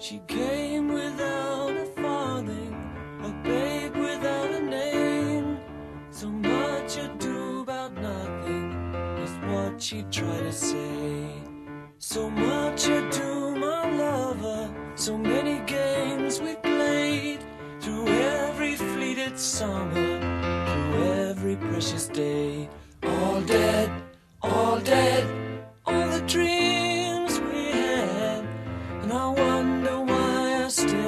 She came without a farthing, a babe without a name. So much ado about nothing is what she tried to say. So much ado, my lover, so many games we played through every fleeted summer, through every precious day. All dead, all dead, all the dreams we had, and I wonder